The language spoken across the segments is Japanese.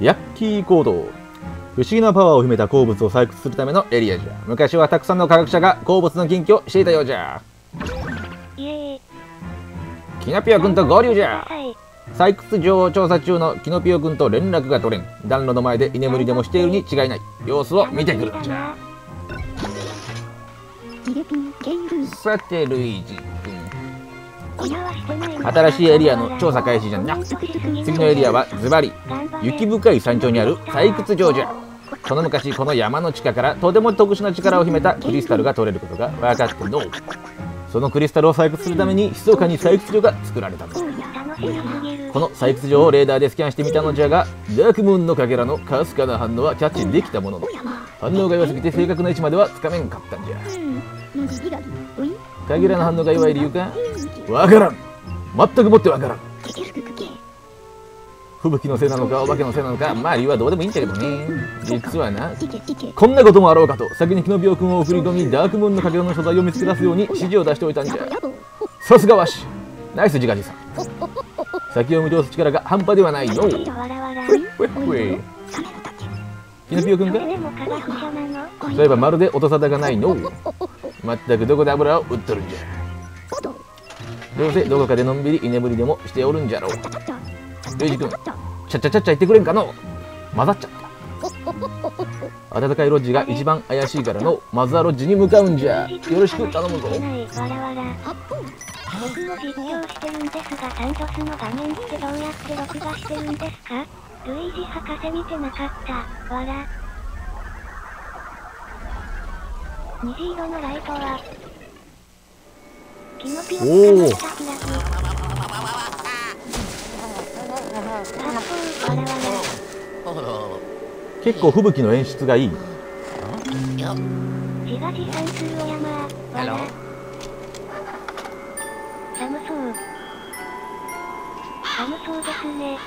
ヤッキー行動。不思議なパワーを秘めた鉱物を採掘するためのエリアじゃ。昔はたくさんの科学者が鉱物の研究をしていたようじゃ。キノピオ君と合流じゃ。はい採掘場を調査中のキノピオ君と連絡が取れん。暖炉の前で居眠りでもしているに違いない。様子を見てくるんじゃ。さてルイージ新しいエリアの調査開始じゃんな。次のエリアはズバリ雪深い山頂にある採掘場じゃ。その昔この山の地下からとても特殊な力を秘めたクリスタルが取れることが分かっての。そのクリスタルを採掘するために密かに採掘場が作られたの。この採掘場をレーダーでスキャンしてみたのじゃがダークムーンのかけらのかすかな反応はキャッチできたものの反応が弱すぎて正確な位置まではつかめんかったんじゃ。うんギガギウィかけらの反応が弱い理由か？わからん。全くもってわからん。吹雪のせいなのかお化けのせいなのかまあ理由はどうでもいいんだけどね。実はなこんなこともあろうかと先にキノピオ君を送り込みダークムーンのかけらの所在を見つけ出すように指示を出しておいたんじゃ。さすがわし。ナイス自画自賛。先を見通す力が半端ではないのうちょっとわらわらふえふえふえサメの竹キノピオ君かそういえばまるで音沙汰がないの。うまったくどこで油を売っとるんじゃ。おどどうせどこかでのんびり居眠りでもしておるんじゃろう。レイジ君ちゃっちゃちゃっちゃ言ってくれんかの。混ざっちゃった。暖かいロッジが一番怪しいからのマザーロッジに向かうんじゃ。よろしく頼むぞ。ないわらわら発砲僕も実況してるんですがサントスの画面ってどうやって録画してるんですか？ルイージ博士見てなかった。わら虹色のライトはキノピオおーキラキラキ発砲わらわら結構吹雪の演出がいい自画自賛するお山寒そう寒そうですね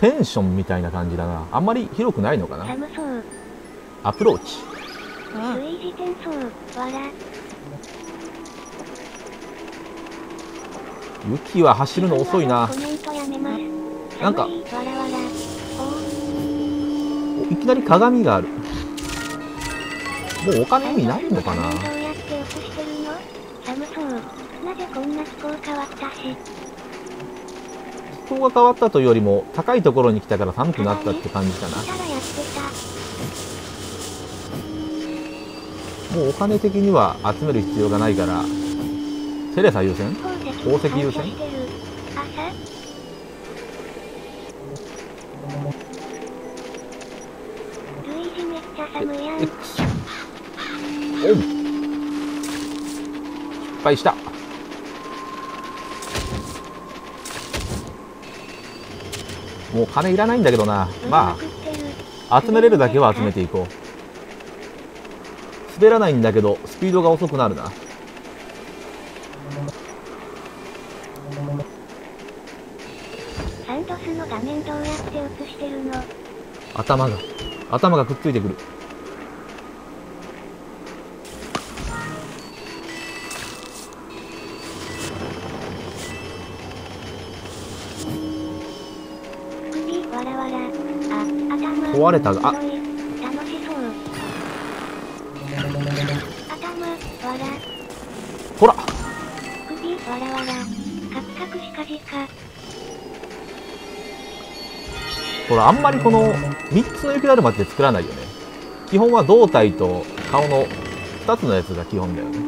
ペンションみたいな感じだなあんまり広くないのかな寒そうアプローチルイージ転送わら雪は走るの遅いな。コメントやめますなんかいわらわらいきなり鏡がある。もうお金意味ないのかな？寒そうなぜこんな気候変わったし気候が変わったというよりも高いところに来たから寒くなったって感じかなたらやってたもうお金的には集める必要がないから。テレサ優先宝石優先してる朝ルイージめっ？ちゃ寒いやん失敗した。もう金いらないんだけどな。まあ集めれるだけは集めていこう滑らないんだけどスピードが遅くなるな。サントスの画面どうやって映してるの？頭が頭がくっついてくる。首わらわらあ頭壊れた。があほら。首わらわらカクカクシカジカほらあんまりこの3つの雪だるまって作らないよね。基本は胴体と顔の2つのやつが基本だよね。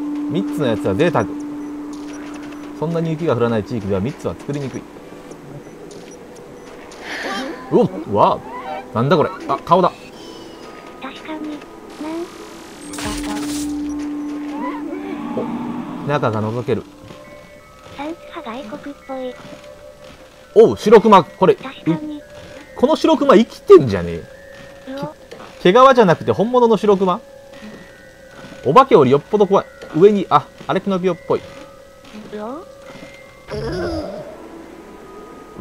3つのやつは贅沢。そんなに雪が降らない地域では3つは作りにくい。うわあなんだこれ。あ顔だ。中が覗ける。サンツ派外国っぽい。おう白熊。これう確かに。この白熊生きてんじゃねえ。毛皮じゃなくて本物の白熊？お化けよりよっぽど怖い。上にあアレキノビオっぽい。う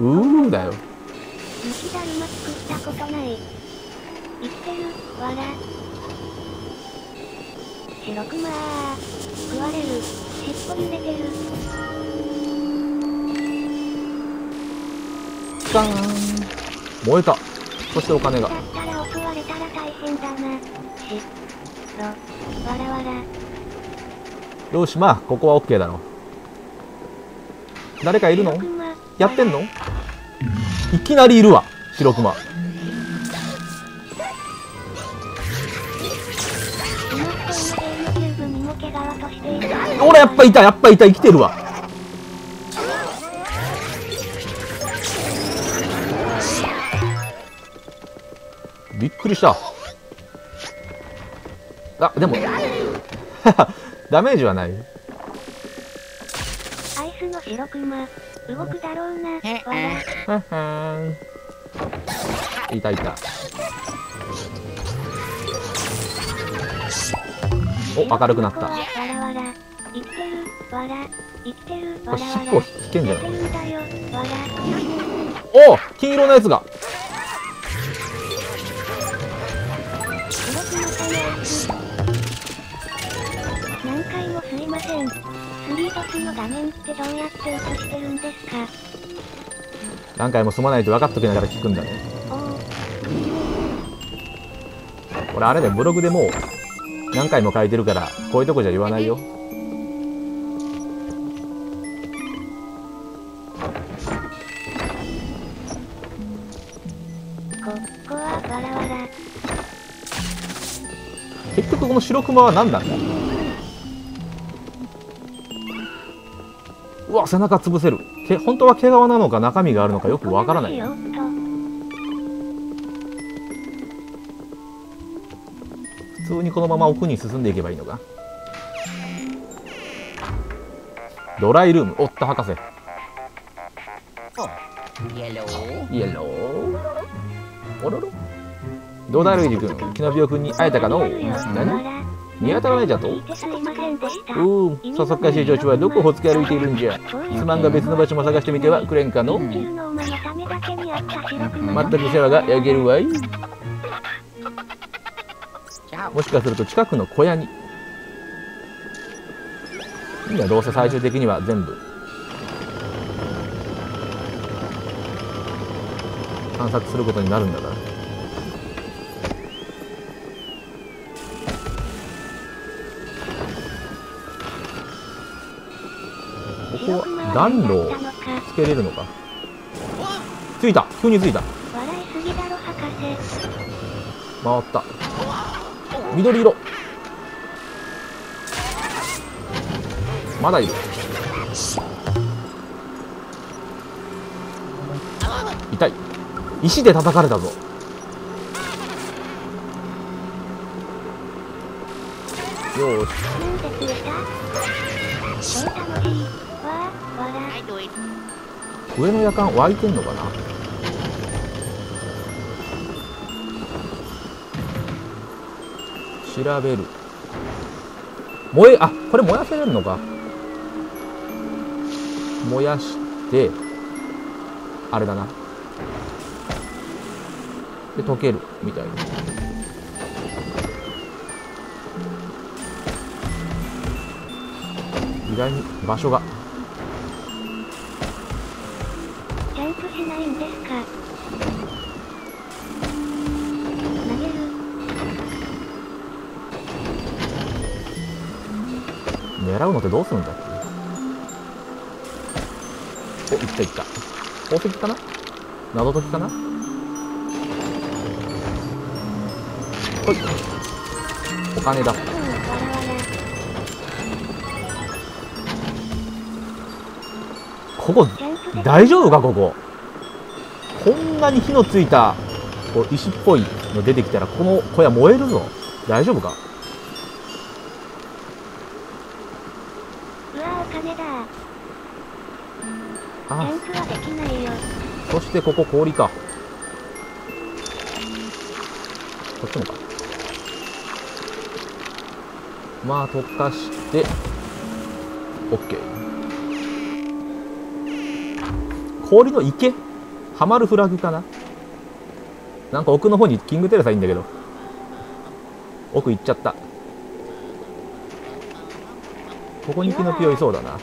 ーだよ。雪だるま作ったことない。生きてるわら白クマー食われるれてるガーン燃えた。そしてお金が。だったら襲われたら大変だな。し、ろ、わらわら。よしまあここは OK だろう。誰かいるの？やってんの？いきなりいるわ白熊やっぱいたやっぱいた生きてるわびっくりしたあでも ダメージはないアイスの白熊。動くだろうな。わら。ははーんいたいたお明るくなったわらわら。生きてる。わら。生きてる。わらわら。尻尾引けんじゃない生きてるんだよ。わら。お金色のやつが。何回もすいません。スリードスの画面ってどうやって映してるんですか何回も済まないと分かっときながら聞くんだねおお。俺あれねブログでもう何回も書いてるからこういうとこじゃ言わないよ。この白熊は何なんだ？うわ背中潰せる。け本当は毛皮なのか中身があるのかよくわからない。普通にこのまま奥に進んでいけばいいのか？ドライルーム。おっと博士。Yellow. イエローおろろどうだルイージ君。キノピオ君に会えたかの？何？見当たらないじゃと？うーん。そそっかしい女子はどこほつき歩いているんじゃ？すまんが別の場所も探してみてはくれんかの？生きるの馬のためだけにあったく世話が焼けるわい.もしかすると近くの小屋に。いいんだどうせ最終的には全部。探索することになるんだから暖炉をつけれるのか？ついた。急についた。回った。緑色。まだいる。痛い。石で叩かれたぞ。よし。上の夜間湧いてんのかな？調べる。燃えあこれ燃やせれるのか？燃やしてあれだな。で溶けるみたいな。意外に場所が。狙うのってどうするんだっけおいったいった。宝石かな？謎解きかな？ほい。お金だ、ここ大丈夫か？ここ。こんなに火のついたこう石っぽいの出てきたらこの小屋燃えるぞ。大丈夫か？してここ氷か。こっちもか。まあ溶かして OK 氷の池？ハマるフラグかな？なんか奥の方にキングテレサいいんだけど。奥行っちゃった。ここにキノピオいそうだな。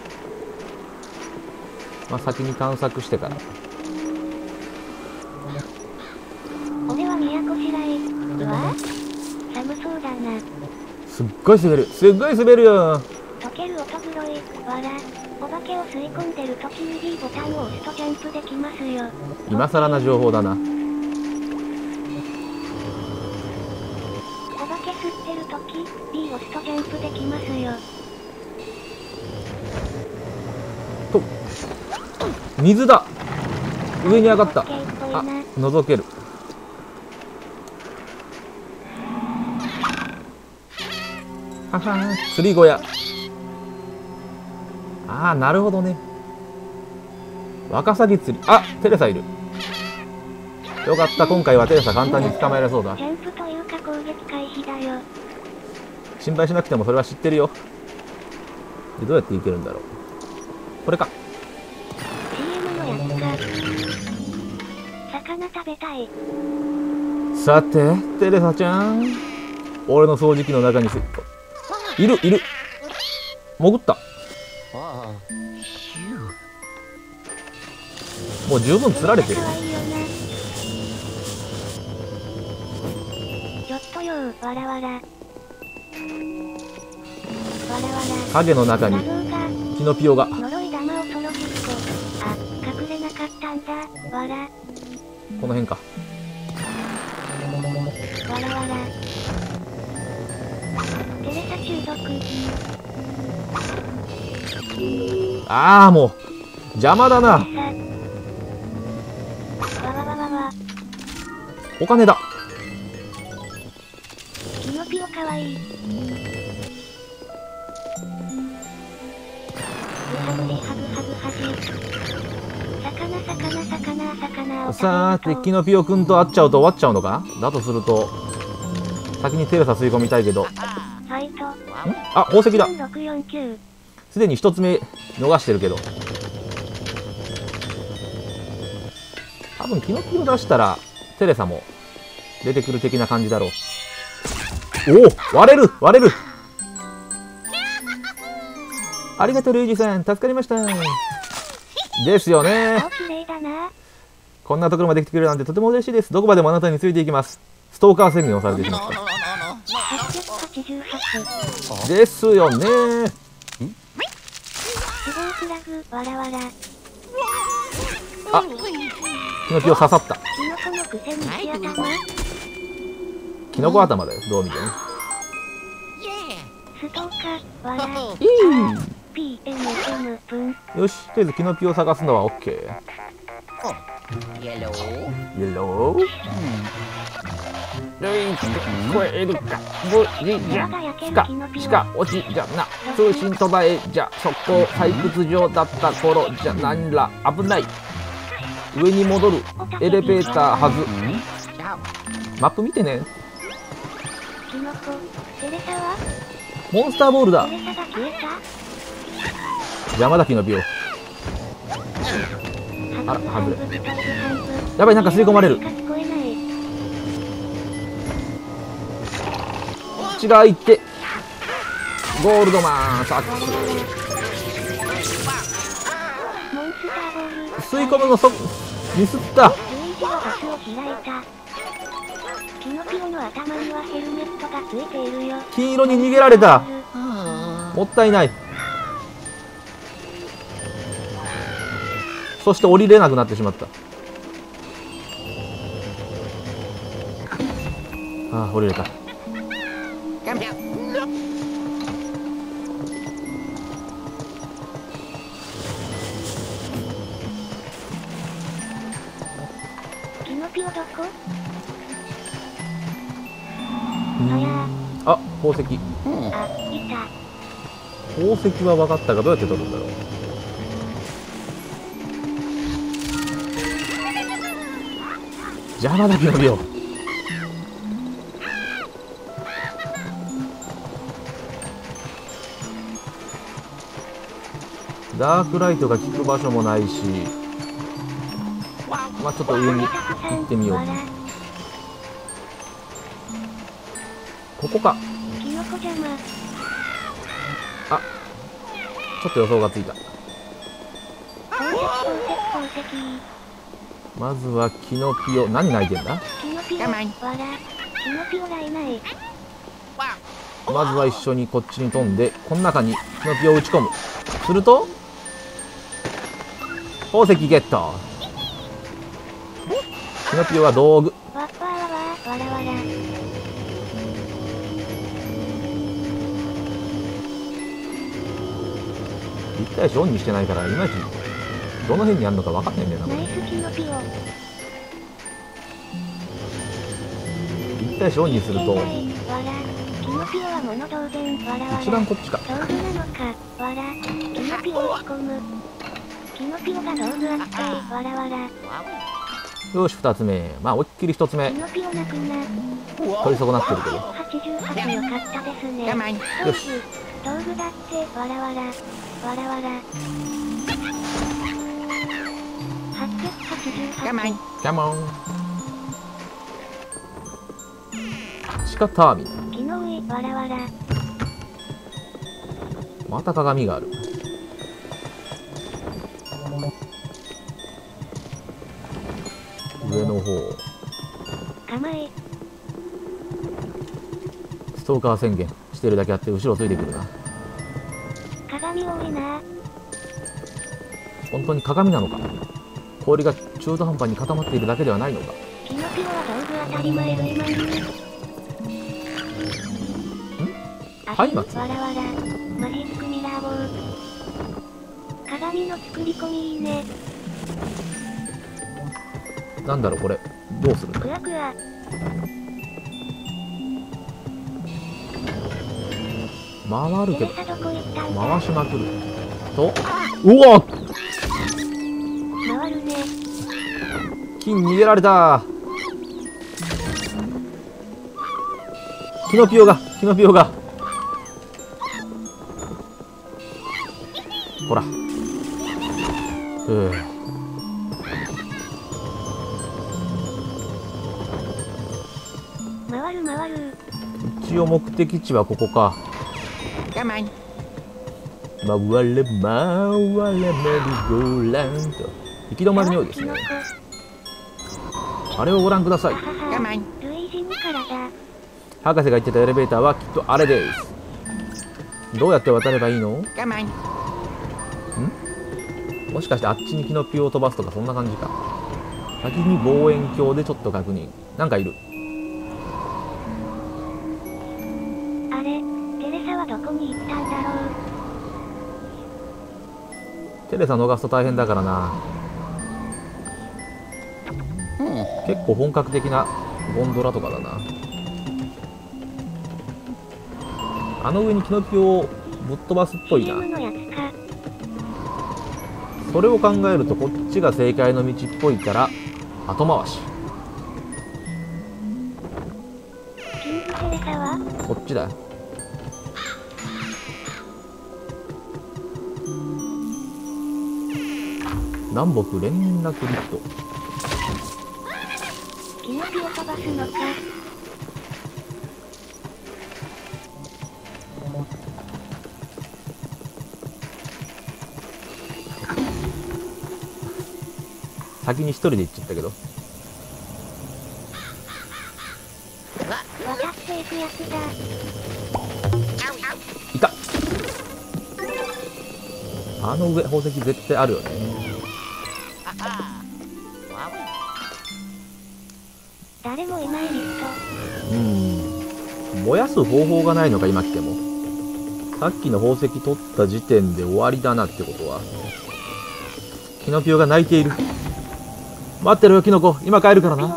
まあ先に探索してから。すっごい滑るすっごい滑るよ溶ける音黒い、わら。お化けを吸い込んでる時に B ボタンを押すとジャンプできますよ。今更な情報だなお化け吸ってる時 B 押すとジャンプできますよ。と水だ上に上がったあな。覗けるは は釣り小屋。ああなるほどね。ワカサギ釣り。あテレサいる。よかった今回はテレサ簡単に捕まえられそうだ。ジャンプというか攻撃回避だよ。心配しなくてもそれは知ってるよ。でどうやっていけるんだろう。これか。CM のやつか。魚食べたい。さてテレサちゃん。俺の掃除機の中にすいるいる潜ったもう十分釣られてる。ちょっとよ、わらわら。わらわら。影の中に、キノピオが呪い玉をその10個。あ、隠れなかったんだ、わら。この辺かわらわら。テレサ中毒。ああもう邪魔だな。わわわわわ。お金だキノピオかわいい。うさむりハグハグハジ。魚魚魚魚をさーてキノピオくんと会っちゃうと終わっちゃうのか？だとすると先にテレサ吸い込みたいけど。んファイト。あ宝石だ。649。すでに一つ目逃してるけど。多分キノピオ出したらテレサも出てくる的な感じだろう。おお割れる割れる。ありがとうルイージさん。助かりました。ですよね。こんなところまで来てくれるなんてとても嬉しいです。どこまでもあなたについていきます。ストーカー宣言をされてしまった888。ですよね死亡フラグ、わらわら。あキノピオ刺さったキノコのくせに血頭。キノコ頭だよどう見てもストーカー、わら。い PMM 分。いよしとりあえずキノピオ探すのは OK イエローイエロールイージ聞こえるか無事じゃしかしか落ちじゃな通信途絶えじゃ速攻採掘場だった頃じゃなんら危ない上に戻るエレベーターはずマップ見てね。モンスターボールだテレサが消え邪魔だキノピオたあら外れれ。やばいなんか吸い込まれる違いってゴールドマンさっモンスターボール。き吸い込むのそミスったルイージがバスを開いた。キノピオの頭にはヘルメットがついているよ。金色に逃げられたもったいないそして降りれなくなってしまったああ降りれた宝石。うん、宝石は分かったがどうやって取るんだろう？邪魔だけどよダークライトが効く場所もないしまあちょっと上に行ってみよう。ここか。キノコ邪魔。ちょっと予想がついた。まずはキノピオ何泣いてんだ？キノピオ、我慢わら。キノピオがいない。まずは一緒にこっちに飛んでこの中にキノピオを打ち込むすると宝石ゲットキノピオは道具立体視オンにしてないからいまいちどの辺にあるのか分かんないんだよなこ。れ立体視オンにすると携帯わら。キノピオは物同然。わらわら。一番こっちか道具なのか。わら。キノピオを打ち込む。キノピオが道具扱い。わらわら。Wow. よし2つ目まあ思いっきり1つ目キノピオなくな。取り損なってるけど88よか道具。だって。わらわら。わらわら。Come 888 on. キャモン地下ターミナル木の上わらわらまた鏡がある上の方構えストーカー宣言してるだけあって後ろついてくるな鏡多いな本当に鏡なのか？氷が中途半端に固まっているだけではないのか？キノピオは道具当たり前類マンはい松わらわらマジックミラーボー鏡の作り込みいいね。なんだろうこれ。どうする？クワクワ回るけど回しまくる。とうわ。回るね。金逃げられた。キノピオがキノピオが。ほら。うう回る回る。一応目的地はここか Come on. 回れ回れメリーゴーランド行き止まりのようですねあれをご覧ください博士が言ってたエレベーターはきっとあれですどうやって渡ればいいの Come on. もしかしてあっちにキノピオを飛ばすとかそんな感じか先に望遠鏡でちょっと確認なんかいるテレサ逃すと大変だからな。Hmm. 結構本格的なゴンドラとかだな。あの上にキノピオをぶっ飛ばすっぽいな。それを考えるとこっちが正解の道っぽいから後回し。こっちだ南北連絡リフト。キノピオ飛ばすのか先に一人で行っちゃったけど。渡っていくやつだいた。あの上宝石絶対あるよね。燃やす方法がないのか今来ても。さっきの宝石取った時点で終わりだなってことは。キノピオが泣いている。待ってろよキノコ。今帰るからな。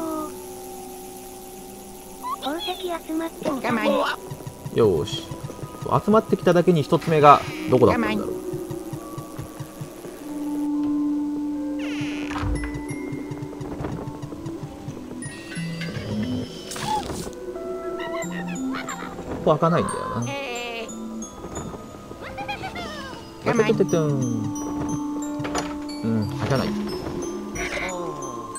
宝石集まって.よーし。集まってきただけに一つ目がどこだったんだろうここ開かないんだよな。てて.てんうん開かない。Oh.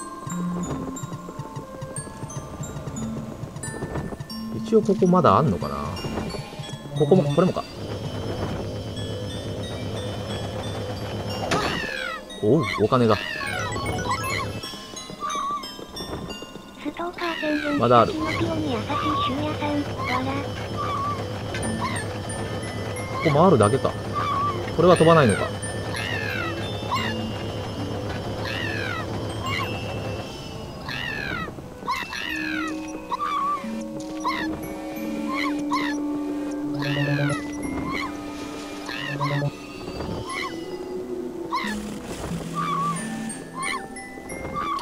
一応ここまだあんのかな？ここもこれもか。おうお金が。まだあるこ回るだけか。これは飛ばないのか。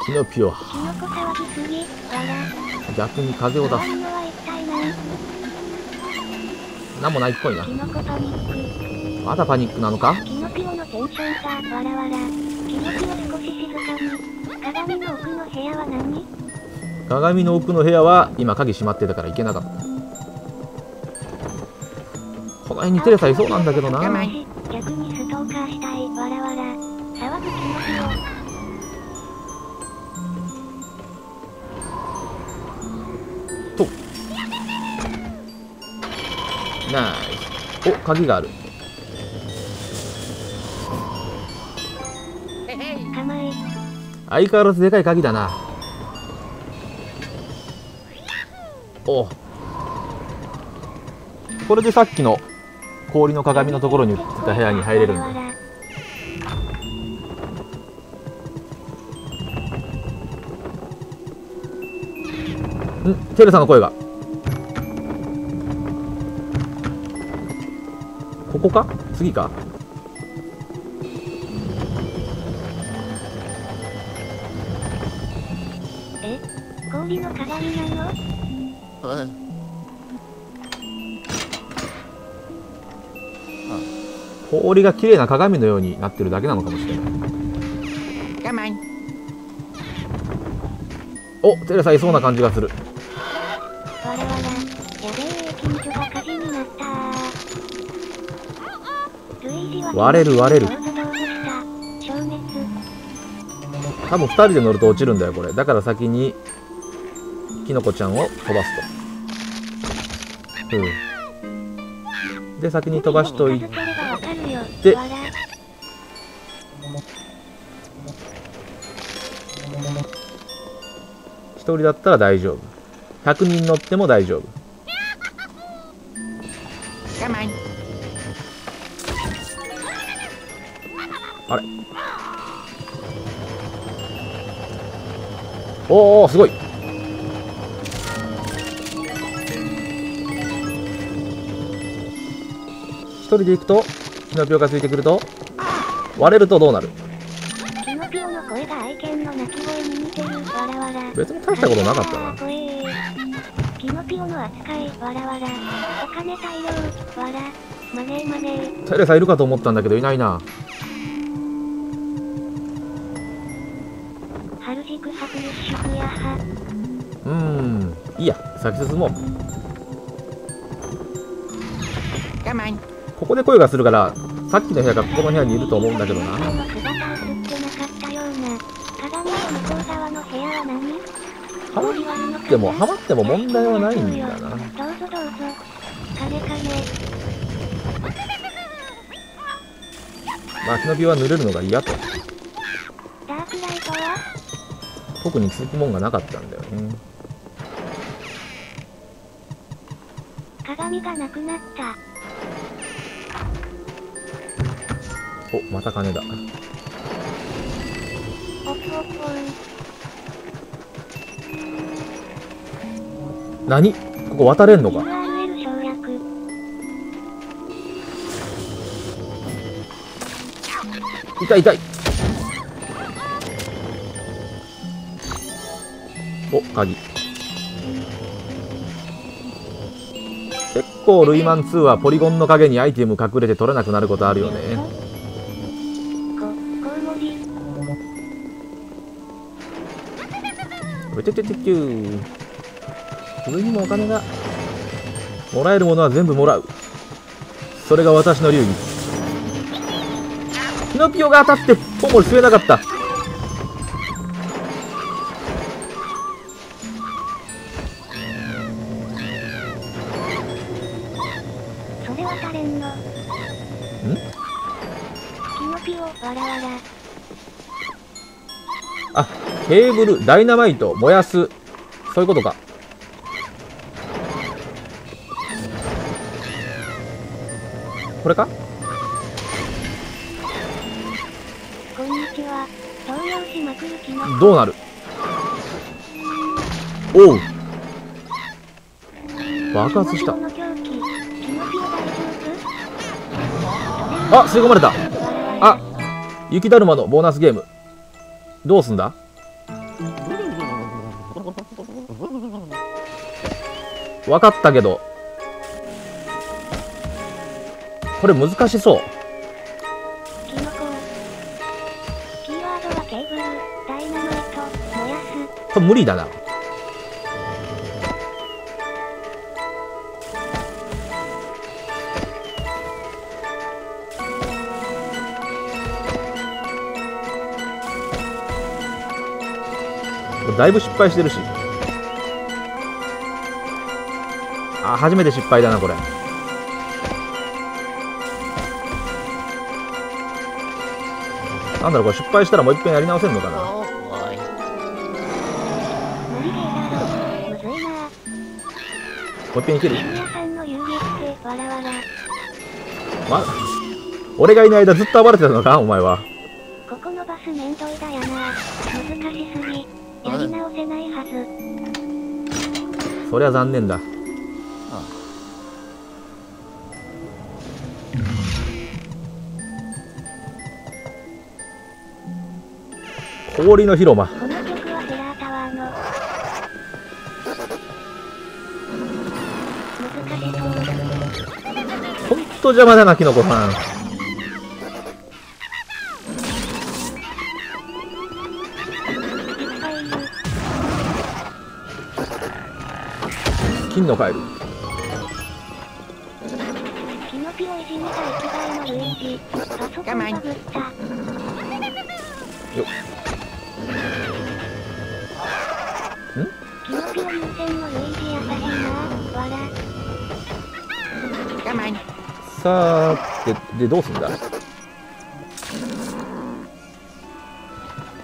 キノピオ。逆に風を出す何なんもないっぽいなまだパニックなのか？ク。キノピオのテンションが、わらわら。キノピオ少し静かに。鏡の奥の部屋は何？鏡の奥の部屋は今鍵閉まってたから行けなかったこの辺にテレサいそうなんだけどな鍵がある。相変わらずでかい鍵だな。お。これでさっきの氷の鏡のところに映ってた部屋に入れるんだ。ん？テレサの声が。ここか？次か？え？氷の鏡なのう？ん氷が綺麗な鏡のようになってるだけなのかもしれない。我慢おテレサいそうな感じがする割れる割れる。多分2人で乗ると落ちるんだよこれ。だから先にキノコちゃんを飛ばすと。うん。で先に飛ばしといて。1人だったら大丈夫。100人乗っても大丈夫。あれ。おおすごい。一人で行くとキノピオがついてくると割れるとどうなる？キノピオの声が愛犬の鳴き声に似てるわらわら。別に大したことなかったな。キノピオの扱いわらわら。お金大量。わら。マネーマネーテレサいるかと思ったんだけどいないな先進も。うここで声がするからさっきの部屋がここの部屋にいると思うんだけどな。ハマってもハマっても問題はないんだな。どうぞどうぞ。金金まあキノピオは濡れるのが嫌と。ダークライトは？特に続くもんがなかったんだよね鏡がなくなった。おまた金だ。オフオフオン何？ここ渡れんのか？痛い痛い。お鍵結構ルイマン2はポリゴンの影にアイテム隠れて取れなくなることあるよね。こコウモリうてててきゅー上にもお金がもらえるものは全部もらう。それが私の流儀。キノピオが当たってコウモリ吸えなかった。あケーブルダイナマイト燃やす。そういうことか。これか？こんにちは。動揺しまくるキノどうなる？おう。爆発した。あ吸い込まれた。夫あ雪だるまのボーナスゲームどうすんだ？分かったけど。これ難しそう。これ無理だなだいぶ失敗してるし。あ初めて失敗だなこれ。なんだろうこれ失敗したらもう一遍やり直せんのかな？Oh。もう一遍いける？わ俺がいない間ずっと暴れてたのか？お前は。やり直せないはず。そりゃ残念だ。氷の広間。この曲はラータワーの。難しそう。ほんと邪魔だな、キノコさん。金のカエル。キノピオいじめた一台のた。よキノピオ優先のルイージ.さーて、で、どうすんだ？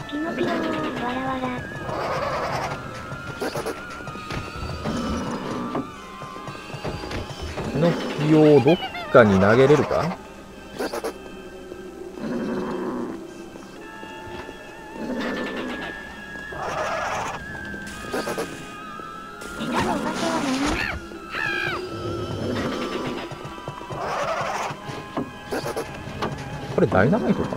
キノピオわらわら。キノピオをどっかに投げれるか？これダイナマイトか？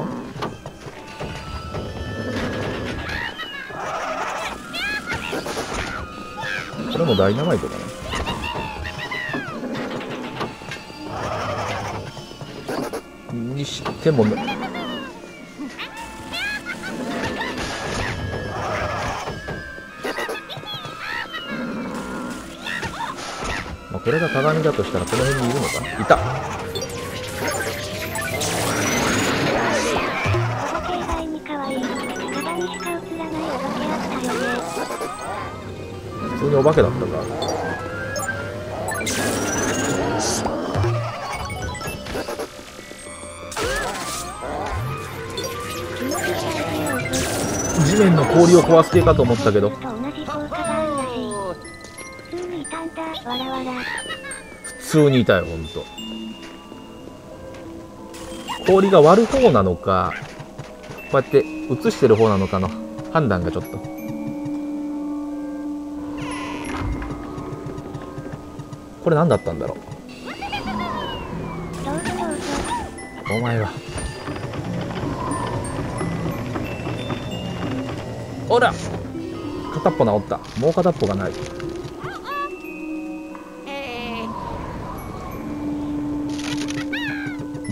これもダイナマイトだね。これが鏡だとしたらこの辺にいるのか？いたお化け以外に可愛い。鏡しか映らないお化けあったよね。普通にお化けだったか地面の氷を壊す系かと思ったけど。普通にいた、よほんと氷が割る方なのかこうやって映してる方なのかの判断がちょっとこれ何だったんだろ。うお前はほら。片っぽ治った。もう片っぽがない。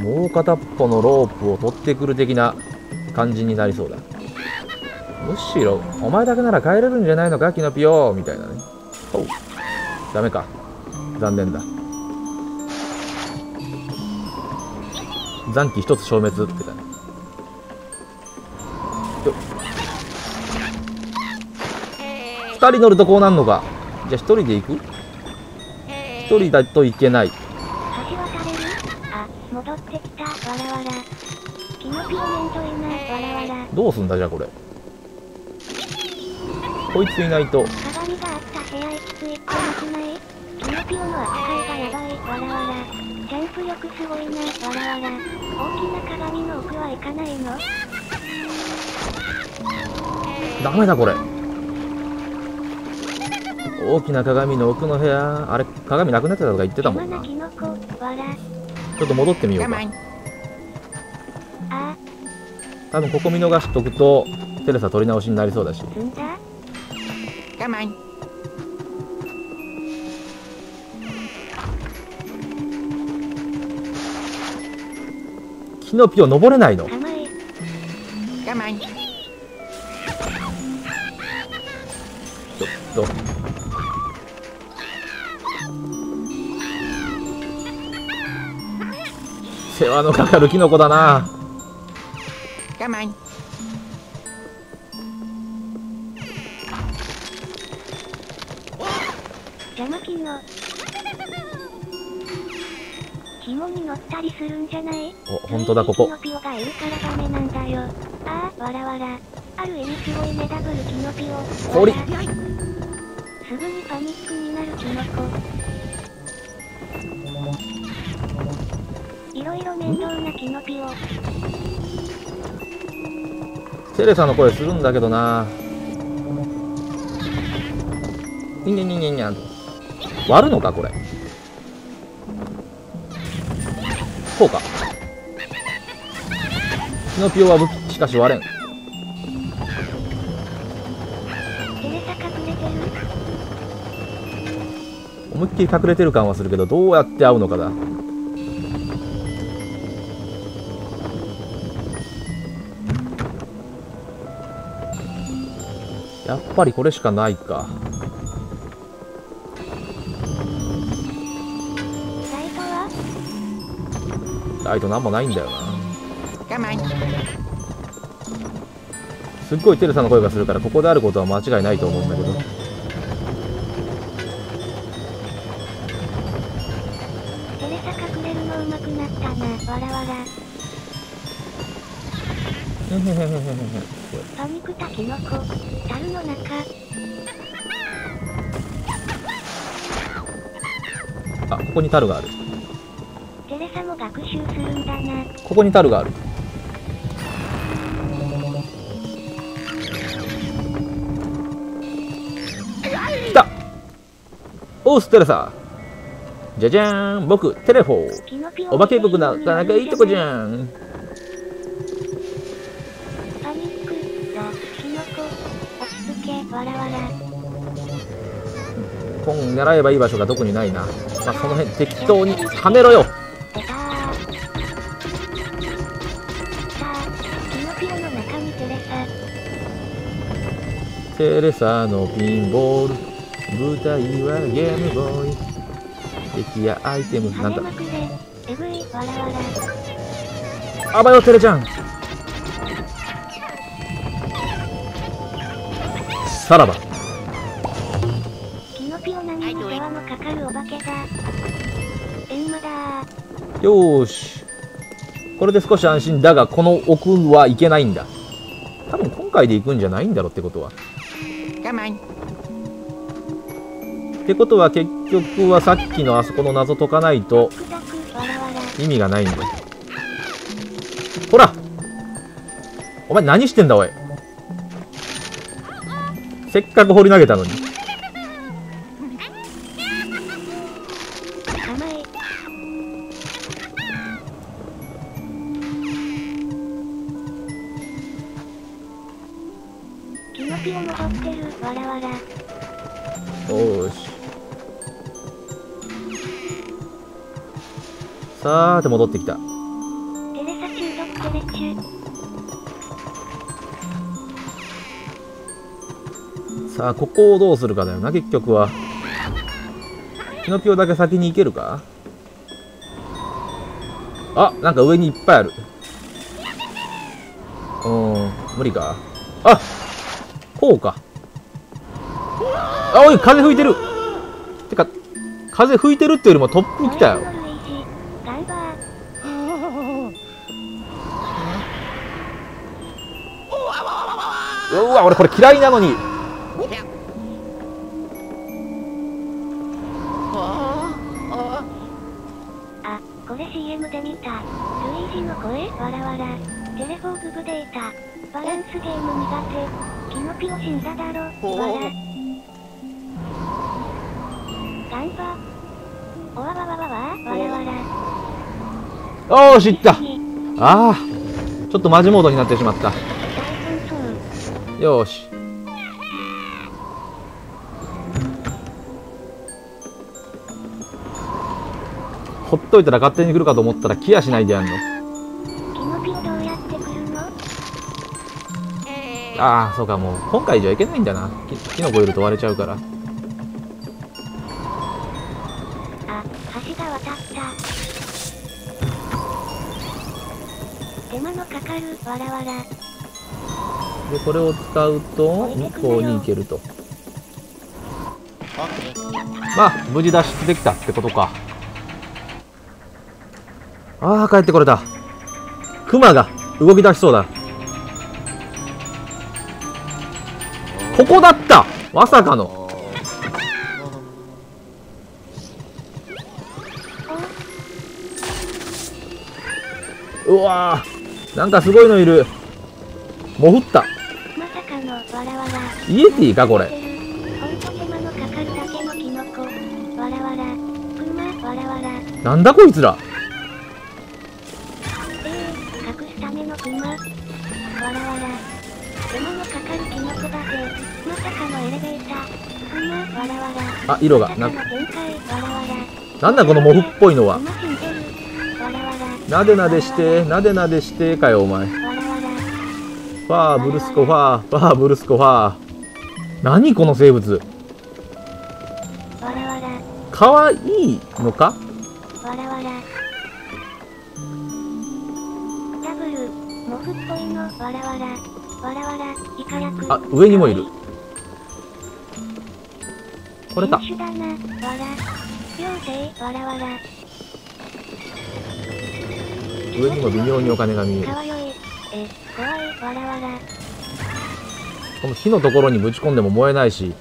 もう片っぽのロープを取ってくる的な感じになりそうだ。むしろお前だけなら帰れるんじゃないのか？キノピオみたいなね。ほう。ダメか。残念だ。残機一つ消滅ってかね2人乗るとこうなんのか。じゃあ1人で行く？1人だといけない。橋渡るあ戻ってきた。わらわら。キノピーメントいない。わどうすんだじゃあこれ。こいついないと。鏡があった部屋行きついっこなくない。キノピオの扱いがやばい。わらわら。ジャンプ力すごいなわらわら。大きな鏡の奥は行かないの。ダメだこれ。大きな鏡の奥の部屋あれ鏡なくなってたとか言ってたもんな。ちょっと戻ってみようか。多分ここ見逃しとくとテレサ取り直しになりそうだし.キノピオ登れないの世話のかかるキノコだな Come on. 邪魔キノ。紐に乗ったりするんじゃない？お本当だここキノピオがいるからダメなんだよ。ああ、わらわら。ある意味すごいねダブルキノピオ。すぐにパニックになるキノコ。いろいろ面倒なキノピオ。テレサの声するんだけどな。にににににゃ割るのかこれ。こうか。キノピオは武器しかし割れん。テレサ隠れてる思いっきり隠れてる感はするけどどうやって会うのかだ。やっぱりこれしかないか。ライトは？ライトなんもないんだよな.すっごいテレサの声がするからここであることは間違いないと思うんだけどパニクタキノコ。樽の中。あここにタルがあるテレサも学習するんだな。ここにタルがある来たおうステレサじゃじゃーん僕テレフォーお化け僕なかなかいいとこじゃんわらわら。本狙えばいい場所が特にないなまあその辺適当にはめろよテレサ。のピンボール舞台はゲームボーイ敵やアイテムなんだ。あばよテレちゃんさらばキノピオ並みの世話のかかるお化けだ。エンマだー。よーしこれで少し安心だがこの奥はいけないんだ多分今回で行くんじゃないんだろうってことは.ってことは結局はさっきのあそこの謎解かないと。意味がないんだほらお前何してんだおいせっかく掘り投げたのに。キノピオ戻ってる。わらわら。よーしさーて戻ってきたさあここをどうするかだよな結局は。キノピオだけ先に行けるか？あなんか上にいっぱいある。うん無理か？あこうか。あおい風吹いてる。てか風吹いてるっていうよりも突風来たよ。うわ俺これ嫌いなのに。あ、これ CM で見た。ルイージの声わらわら。テレフォーグブデータ。バランスゲーム苦手。キノピオ死んだだろ。わら。ガンバ。おわわわわわわらわら。おー、知った。ああ。ちょっとマジモードになってしまった。よし。といたら勝手に来るかと思ったら来やしないでやんの。キノピオどうやって来るの？ああそうかもう今回じゃいけないんだな。きキノコいると割れちゃうから。あ、橋が渡った。手間のかかるわらわら。でこれを使うと向こうに行けると。まあ無事脱出できたってことかああ帰ってこれた。クマが動き出しそうだ。ここだった。まさかの。うわーなんかすごいのいる。もふった。まさかのわらわら。イエティかこれ。なんだこいつらあ色がな。なんだこのモフっぽいのは？なでなでしてなでなでしてかよお前フ。ァーブルスコファーファーブルスコファー何この生物？かわいいのか？わらわら。ダブル、モフっぽいの、わらわら。わらわら、イカ役。あ上にもいるこれか新種だな、わら。妖精、わらわら。上にも微妙にお金が見える。え、怖い、わらわら。この火のところにぶち込んでも燃えないし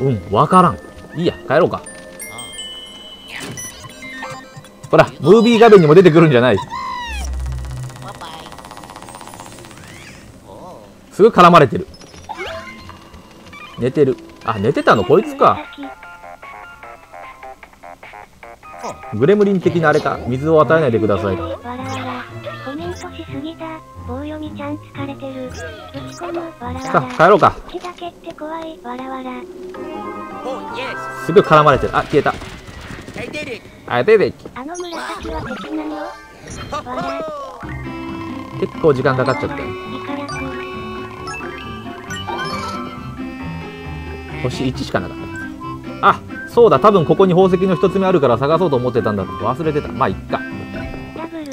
うんわからんいいや帰ろうかほらムービー画面にも出てくるんじゃないすぐ絡まれてる寝てるあ寝てたの？こいつかグレムリン的なあれか水を与えないでください。コメントしすぎだ。棒読みちゃん疲れてる。ぶち込む、わらわさあら。帰ろうか血だけって怖い、わらわら。Oh. すぐ絡まれてるあ消えた.あ出てあの紫は敵なの？結構時間かかっちゃったよ星1しかなかったあそうだ多分ここに宝石の一つ目あるから探そうと思ってたんだ忘れてたまあいっかダブル。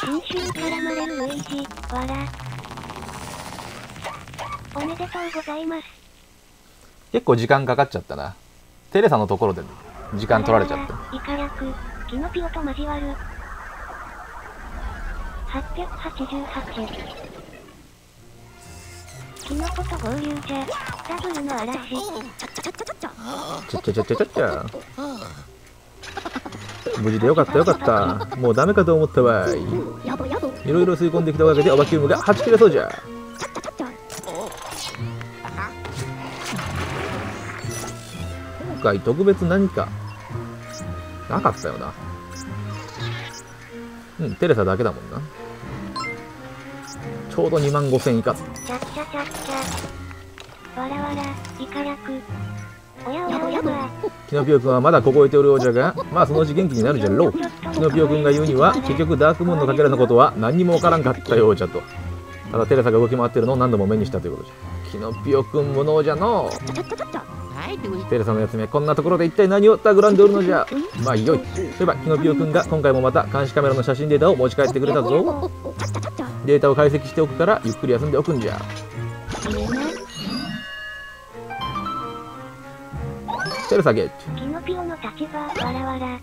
新種に絡まれるルイージ、わら。おめでとうございます。結構時間かかっちゃったなテレサのところで時間取られちゃったイカ役、キノピオと交わる。888。キノコと合流じゃ、ダブルの嵐。ちゃちゃちゃちゃちゃちゃ無事でよかったよかった。もうダメかと思ったわい。いろいろ吸い込んできたおかげでオバキュームがはち切れそうじゃ今回特別何か？なかったよな。うんテレサだけだもんな。ちょうど2万5000いかずチャッチャチャッチャ。わらわ。ら、イカ役。おやおやおやまキノピオ君はまだ凍えておるようじゃがまあそのうち元気になるじゃろう。キノピオ君が言うには結局ダークムーンのかけらのことは何にもわからんかったようじゃと。ただテレサが動き回ってるのを何度も目にしたということじゃ。キノピオ君無能じゃの.テレサのやつめこんなところで一体何を企んでおるのじゃ。まあいいよい。そういえばキノピオ君が今回もまた監視カメラの写真データを持ち帰ってくれたぞ。データを解析しておくからゆっくり休んでおくんじゃいいな。テレサゲットキノピオの立場、わらわら。